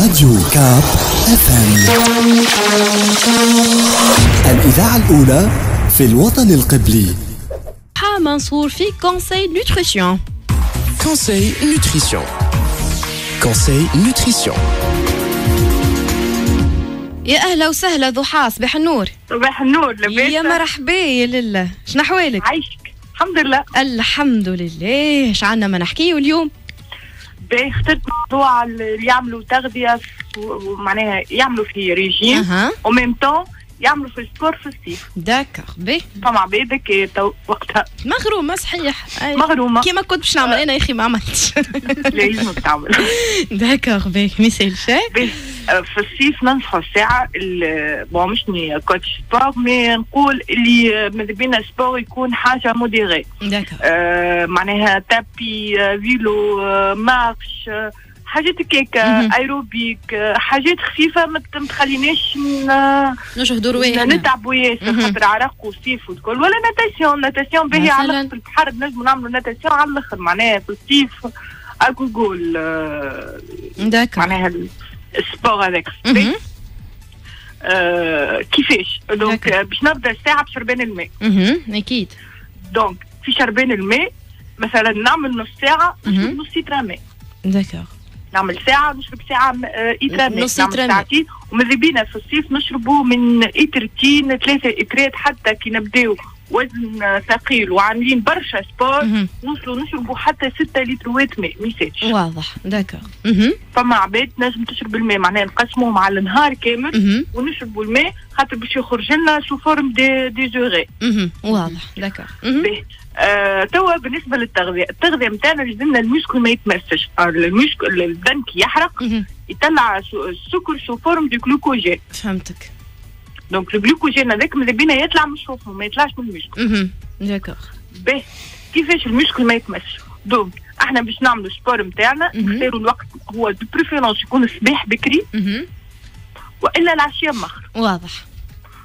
راديو كاب اف ام الإذاعة الأولى في الوطن القبلي. منصور في Conseil Nutrition Conseil Nutrition. Conseil Nutrition. يا أهلا وسهلا ضحى صباح النور. صباح النور لاباس. يا مرحبا يا لله شنو أحوالك؟ عايشك. الحمد لله. الحمد لله. إيش عندنا ما نحكيه اليوم؟ اخترت موضوع اللي يعملوا تغذية ومعناها يعملوا في ريجيم أها. و même temps يعملوا في ال sport في الصيف. d'accord باهي. فما عبادك تو وقتها. مغرومة صحيح. أي. مغرومة. كيما كنت باش نعمل أنا يا أخي ما عملتش. لا يلزم تعمل. d'accord باهي. باهي آه، في الصيف ننصحوا الساعة ال- bon مشني coach sport mais نقول اللي ماذا بينا sport يكون حاجة modérée. d'accord آه، معناها tapis آه، vélo آه، marche آه، حاجات هكاك. aérobic آه، حاجات خفيفة ما تخليناش نجهدوا رواحنا نتعبوا ياسر. خاطر عرق وصيف والكل. ولا natation natation باهي على في البحر نجموا نعملوا natation على الأخر. معناها في الصيف الكوغول آه، d'accord معناها ال sport هذاك. آه، كيفاش donc. آه، باش نبدا الساعة بشربان الماء. أكيد donc في شربان الماء مثلا نعمل نص ساعه. نشرب نص لتر ماء d'accord نعمل ساعة نشرب ساعة آه، إيترة ماء نص لتر ماء. ساعتين وماذا بينا في الصيف نشربوا من إترتين ثلاثة إترات حتى كي نبداو وزن ثقيل وعاملين برشا sport. نوصلوا نشربوا حتى ستة لتروات ماء ميسالش واضح d'accord. فما عباد نجم تشرب الماء معناها نقسموهم على النهار كامل. ونشربوا الماء خاطر باش يخرج لنا sous forme de de جوغي. واضح d'accord. آه توا بالنسبة للتغذية، التغذية نتاعنا لازمنا ال muscle ما يتمسش، آه، ال muscle الدم كي يحرق. يطلع السكر sous forme de glycogène، فهمتك donc ال glycogène هذاك ماذا بينا يطلع من الشوفه ما يطلعش من ال muscle، مهم. d'accord باهي كيفاش ال muscle ما يتمسش؟ donc إحنا باش نعملوا sport نتاعنا. نختاروا الوقت هو de préférence يكون الصباح بكري مهم. وإلا العشيه مخر، واضح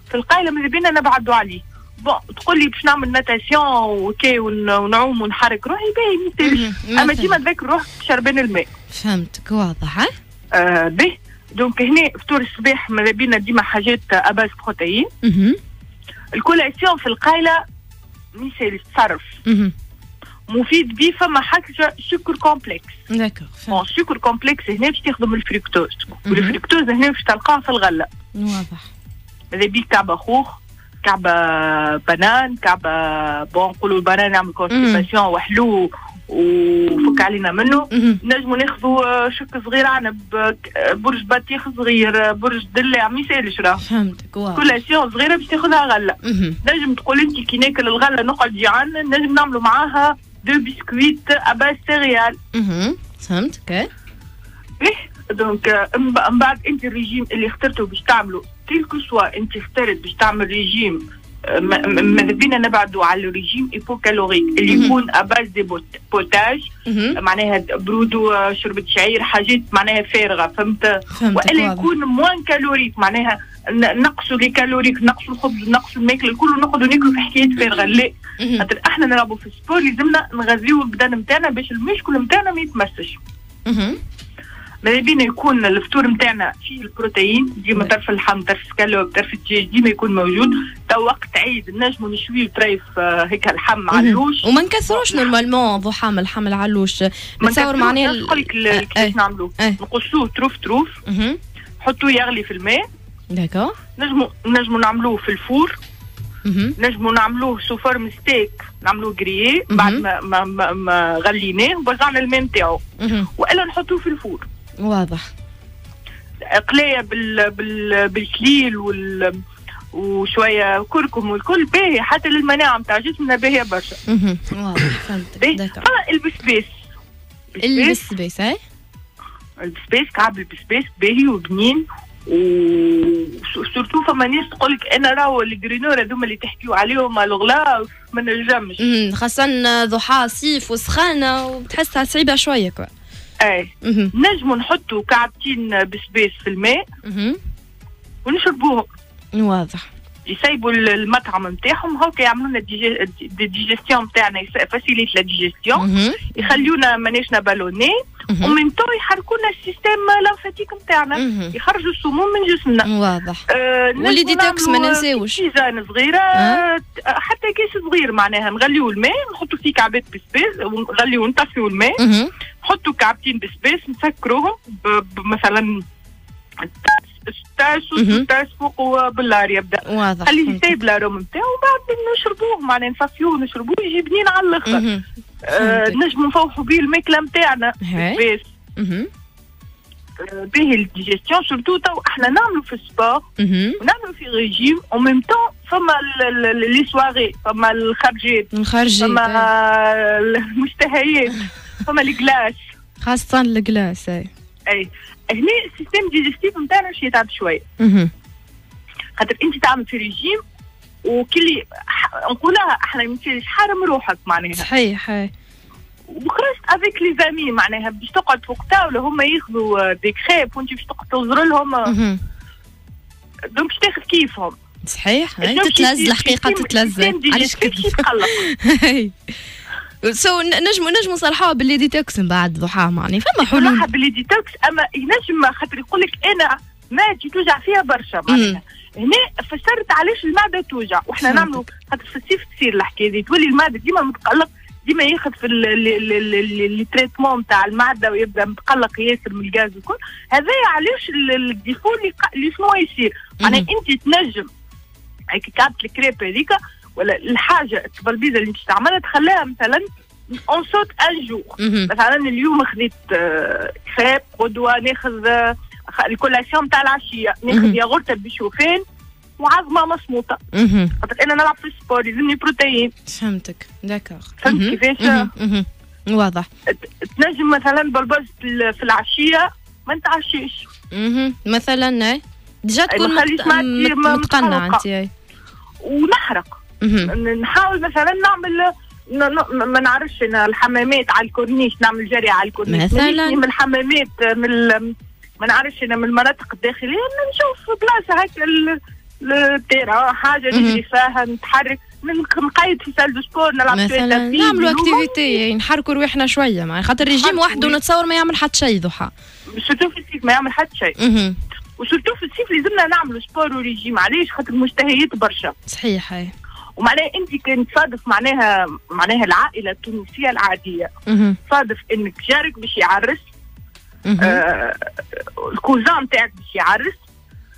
في القايلة ماذا بينا نبعدوا عليه. bon تقول لي باش نعمل natation وكي ون- ونعوم ونحرك روحي باهي ما. مهم. أما. ديما تذكر روحك بشربان الماء فهمتك واضح ها؟ آه باهي donc هنا فطور الصباح ماذا بينا ديما حاجات à base protéines مهم. ال collation في القايلة مثال تصرف. مهم. مفيد باهي فما حاجة سكر complexe d'accord bon السكر complexe هنا باش تخدم الفريكتوز. مهم. والفريكتوز هنا باش تلقاه في الغلة. واضح. ماذا بيك كعبه خوخ كعبه بنان كعبه bon نقولوا البنان يعمل constipation وحلو علينا منه. نجموا ناخذوا آه، شك صغير عنب آه، برج بطيخ صغير برج دلع ما يسالش راه فهمتك واضح collation صغيرة باش تاخذها غله. نجم تقول انت كي ناكل الغله نقعد جيعان نجم نعملوا معاها deux biscuits à base céréales. فهمت OK donc آه، من ب- من بعد انت الريجيم اللي اخترته باش تعمله quel que soit انت اخترت باش تعمل ريجيم ماذا بينا نبعدوا على الريجيم hypocalorique اللي. يكون à base de pot- potage. معناها برودو آه، شربة شعير حاجات معناها فارغة فهمت؟ وإلا يكون moins calorique معناها نقصوا les caloriques نقصوا الخبز نقصوا الماكلة الكل ونقعدوا ناكلوا في حكايات فارغة. لا. خاطر إحنا نلعبوا في ال sport لازمنا نغذيو البدن نتاعنا باش ال muscle نتاعنا ما يتمسش. ماذا بينا يكون الفطور نتاعنا فيه البروتين ديما oui. طرف اللحم طرف السكالوب طرف الدجاج ديما يكون موجود تو وقت عيد نجموا نشويو طريف آه، هيك اللحم علوش وما نكثروش normalement ضحى من اللحم العلوش ما نتصور معناه ال- نقول لك آه، كيفاش آه. نعملوه. نقصوه طرف طرف مهم. نحطوه يغلي في الماء d'accord نجموا نجموا نعملوه في ال four مهم. نجموا نعملوه sous forme steak نعملوه grillé بعد. ما ما, ما, ما غليناه وبرجعنا الماء نتاعو. وإلا نحطوه في ال four واضح. قلايه بال بال بالكليل وال وشوية كركم والكل باهي حتى للمناعة نتاع جسمنا باهيه برشا. مهم. واضح فهمتك. البسباس البسباس هاي البسباس كعب البسباس باهي وبنين. و surtout فما ناس تقول لك أنا راهو الجرينور هذوما اللي تحكيو عليهم الغلاف ما نجمش مم. خاصة ضحى صيف وسخانة وبتحسها صعيبة شوية quoi اي مهم. نجموا نحطوا كعبتين بسباس في الماء. ونشربوهم واضح يسيبوا ال- المطعم نتاعهم هاكا يعملوا لنا ديجيستيون نتاعنا facilite la digestion. يخليونا ماناش ballonnés مهم. ومن تو يحركوا لنا ال système lymphatique نتاعنا. يخرجوا السموم من جسمنا واضح آه، و les détox ما ننساوش. tisane صغيرة؟ آه، حتى كيس صغير معناها نغليو الماء نحطوا فيه كعبات بسباس ونغليو نطفيو الماء. نحطوا كعبتين بسباس نسكروهم تاس مهم. تاس فوق بالنار يبدأ واضح خليه. يسيب ال arôme نتاعو وبعد نشربوه معناها نصفيوه نشربوه يجي بنين على الآخر. نجموا نفوحوا بيه الماكله نتاعنا. آه، باهي ال digestion surtout تو أحنا نعملوا في ال sport. ونعملوا في ريجيم au même temps فما les soirées فما الخرجات الخارجي فما المشتهيات فما ال glaces خاصة ال glaces أي. أي. هنا ال système digestif نتاعنا باش يتعب مهم. خاطر أنت تعمل في ريجيم وكلي ح- نقولها إحنا يمكن حارم روحك معناها؟ صحيح وخرجت avec les amis معناها باش تقعد فوق طاوله هما ياخذوا des crêpes وانت باش تقعد تنظر لهم. donc باش تاخذ كيفهم. صحيح اليوم تتلز système- تتلز. علاش هاي سو نجموا نجموا نصلحوها ب les détox من بعد ضحى معني. فما حلول. باللي détox أما ينجم خاطر يقول لك أنا معدتي توجع فيها برشا معناها. هنا فسرت علاش المعده توجع. وإحنا. نعملوا خاطر في الصيف تصير الحكاية دي تولي المعده ديما متقلق ديما ياخذ في ال traitement نتاع المعده ويبدأ متقلق ياسر من الغاز وكل هذا علاش ال- ال- ال défaut اللي شنو يصير؟ معناها أنت تنجم هيك كعبت الكريب هذيك ولا الحاجة التبلبيزه اللي باش تعملها تخليها مثلا on saute un jour. مثلا اليوم خذيت آه، كريب غدوه ناخذ آه، ال collation تاع العشيه ناخذ. ياغورت بشوفان وعظمة مصموطه. خاطر أنا نلعب في ال sport يلزمني بروتين فهمتك d'accord فهمت. كيفاش؟ واضح تنجم مثلا بلبز في ال- في العشية ما نتعشيش. مثلا ديجا تكون ما خليش مقت- معدتي مت- ما متقنعة متحرقة. انت ونحرق نحاول مثلا نعمل ما نعرفش أنا الحمامات على الكورنيش نعمل جري على الكورنيش مثلاً؟ من الحمامات من ما نعرفش أنا من المناطق الداخلية نشوف بلاصة هكا ال- التيرا حاجة. نجري فيها نتحرك من- نقيد في salle de sport نلعب نعملوا. activité نحركوا رواحنا شوية مع خاطر الرجيم وحده. نتصور ما يعمل حتى شيء ضحى surtout في الصيف ما يعمل حتى شيء مهم. و surtout في الصيف لازمنا نعملوا sport وريجيم علاش خاطر المشتهيات برشا صحيح اي ومعناها انت كان تصادف معناها معناها العائلة التونسية العادية مهم. تصادف انك جارك باش يعرس. آه ال cousin تاعك باش يعرس.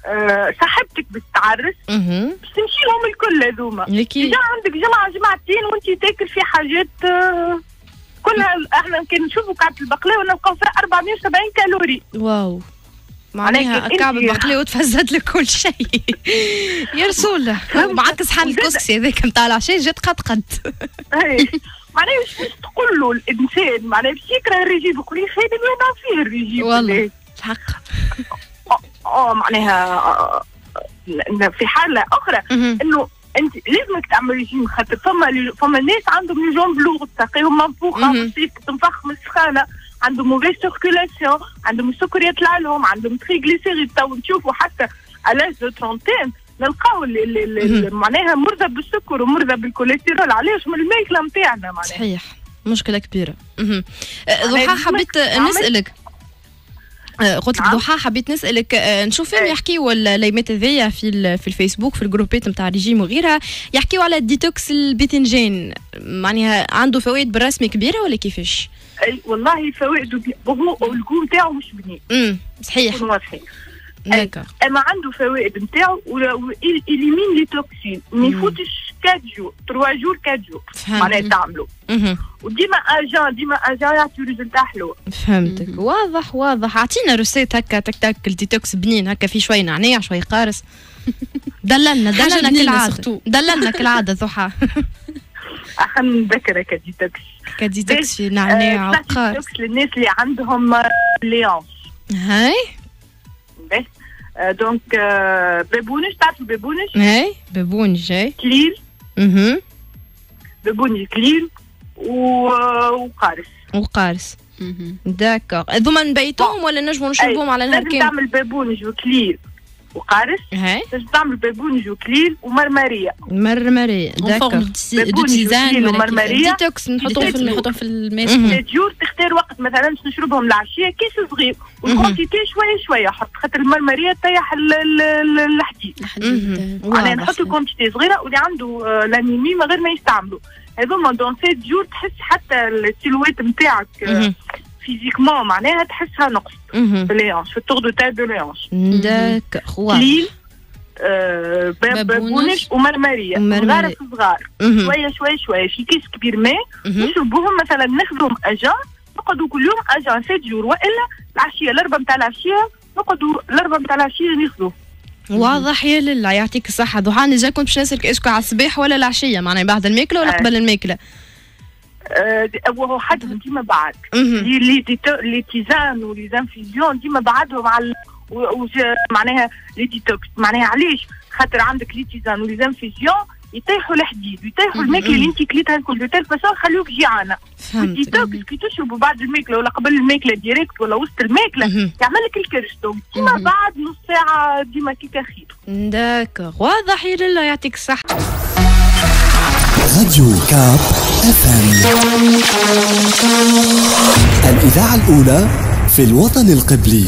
آه صاحبتك باش تعرس. باش تمشي لهم الكل هذوما. جا عندك جمعه جمعتين وانت تاكل في حاجات آه كلها إحنا كان نشوفوا كعبة البقلاوة نلقاو فيها 470 كالوري. واو. معناها كعب بقلاوة تفزت لك كل شيء. يا رسول الله. معك صحن الكسكسي هذاك نتاع العشاء جات قد قد. هاي. معناها واش باش تقول له الإنسان معناها باش يكره الرجيم يقول لي خير وين فيه الرجيم والله الحق آه معناها آه، آه، في حالة أخرى. إنه أنت لازمك تعمل ريجيم خاطر فما فما ناس عندهم les jambes lourdes تلاقيهم منفوخه تنفخ من السخانه عندهم mauvaise circulation عندهم السكر يطلع لهم عندهم triglycérides تو نشوفوا حتى ال âge de trentaine نلقاو معناها مرضى بالسكر ومرضى بالكوليسترول. علاش؟ من الماكلة نتاعنا معناها. صحيح. مهم. آه، معناها ضحى لازمك حبيت تعمل- نسألك. آه، قلت لك نعم. ضحى حبيت نسألك آه، نشوف فيهم إيه. يحكيوا الليمات هذيا في في الفيسبوك في الجروبات نتاع ريجيم وغيرها يحكيوا على الديتوكس الباذنجان معناها عنده فوائد بالرسمي كبيرة ولا كيفاش؟ أي والله فوائده هو الجو نتاعو مش بنين امم صحيح. واضحين داكور اما عنده فوائد نتاعو واليمين لي توكسين ما مم. يفوتش 4 جور 3 جور 4 جور معناها تعملوا. وديما اجان ديما اجان يعطي ريزلتا حلو فهمتك واضح واضح اعطينا روسيت هكا تك تك الديتوكس بنين هكا في شوي نعناع شوي قارص دللنا دللنا كالعادة surtout. دللنا كالعادة ضحى اخن نذكرك ديتوكس كديتوكس في نعناع وقارص ديتوكس للناس اللي عندهم ليونس هاي بس آه، دونك آه، بابونج تعرفوا بابونج هاي بابونج إكليل أها بابونج كليل و- آه، وقارص وقارص مهم. d'accord هذوما نبيتوهم ولا نجموا نشربوهم على نهار لازم كامل تعمل بابونج وكليل هاي. تنجم تعمل بابونج وكليل ومرمرية. مرمرية d'accord deux tisanes ومرمرية. détox نحطهم في نحطهم في الماء. ديور تختار وقت مثلا باش نشربهم العشيه كيس صغير. وال quantité شوية شوية. حط خاطر المرمرية ال- الحديد. واضح. نحط quantité صغيرة واللي عنده آه، l'anémie من غير ما يستعملوا. هذوما dans sept jours تحس حتى ال silhouette نتاعك physiquement معناها تحسها نقص. في les hanches في ال tour de taille de les hanches d'accord واضح كليل آه، باب- بابونج. بابونج ومرمريه ومرمرية. صغار صغار. شوية شوية شوية في كيس كبير ماء. نشربوهم مثلا ناخذهم اجا نقعدوا كل يوم اجا sept jours وإلا العشية الأربعة نتاع العشية نقعدوا الأربعة نتاع العشية ناخذوه واضح يا لله يعطيك الصحة ضحى جا كنت باش نسألك est-ce que على الصباح ولا العشية معناها بعد الماكلة ولا آه. قبل الماكلة؟ آه، وهو حدهم ديما بعد. les tisanes و les infusions ديما بعدهم على معناها les détox. معناها علاش؟ خاطر عندك les tisanes و les infusions يطيحوا الحديد ويطيحوا. الماكلة اللي انت كليتها الكل. de telle façon خلوك جيعانه ال détox كي تشربوا بعد الماكلة ولا قبل الماكلة direct ولا وسط الماكلة. يعمل لك الكرش. donc ديما. بعد نص ساعة ديما كيكا خير d'accord واضح يا لله يعطيك الصحة. راديو كاب الإذاعة الأولى في الوطن القبلي.